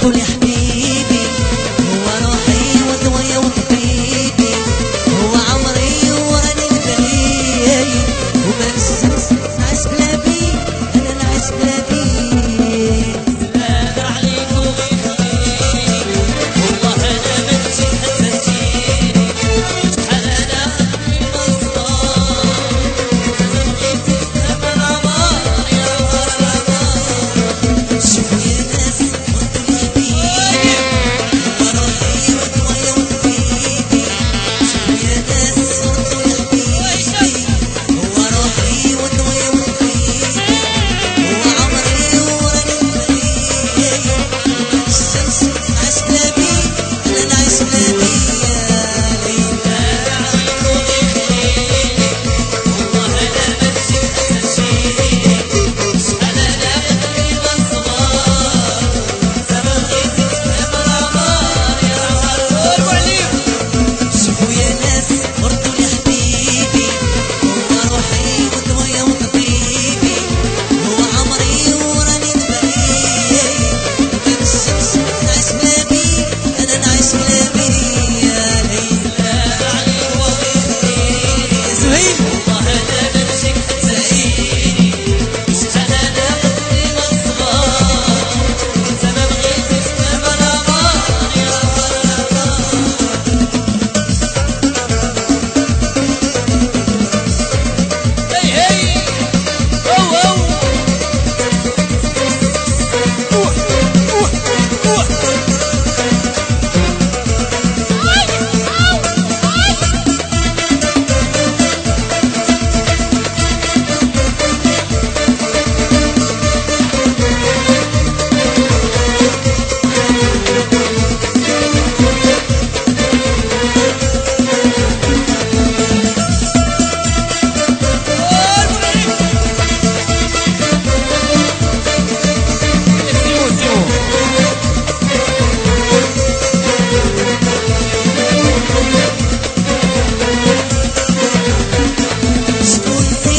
Tú le